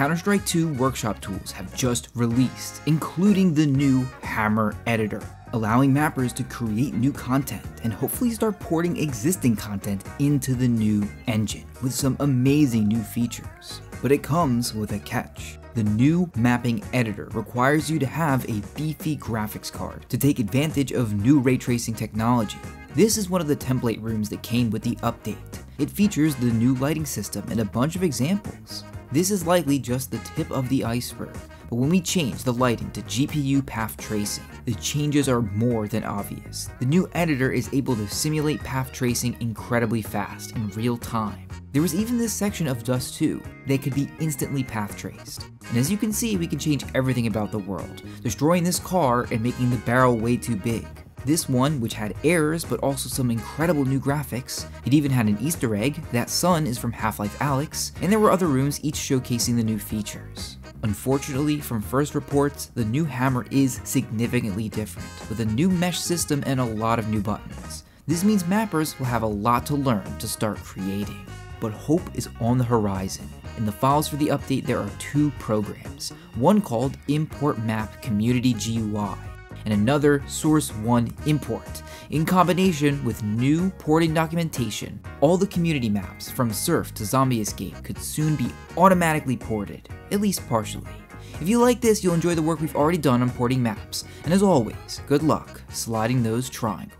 Counter-Strike 2 workshop tools have just released, including the new Hammer Editor, allowing mappers to create new content and hopefully start porting existing content into the new engine with some amazing new features. But it comes with a catch. The new mapping editor requires you to have a beefy graphics card to take advantage of new ray tracing technology. This is one of the template rooms that came with the update. It features the new lighting system and a bunch of examples. This is likely just the tip of the iceberg, but when we change the lighting to GPU path tracing, the changes are more than obvious. The new editor is able to simulate path tracing incredibly fast in real time. There was even this section of Dust 2 that could be instantly path traced. And as you can see, we can change everything about the world, destroying this car and making the barrel way too big. This one, which had errors but also some incredible new graphics, it even had an easter egg, that sun is from Half-Life Alyx, and there were other rooms each showcasing the new features. Unfortunately, from first reports, the new hammer is significantly different, with a new mesh system and a lot of new buttons. This means mappers will have a lot to learn to start creating but hope is on the horizon. In the files for the update, there are two programs, one called Import Map Community GUI, and another Source 1 Import. In combination with new porting documentation, all the community maps from Surf to Zombie Escape could soon be automatically ported, at least partially. If you like this, you'll enjoy the work we've already done on porting maps, and as always, good luck sliding those triangles.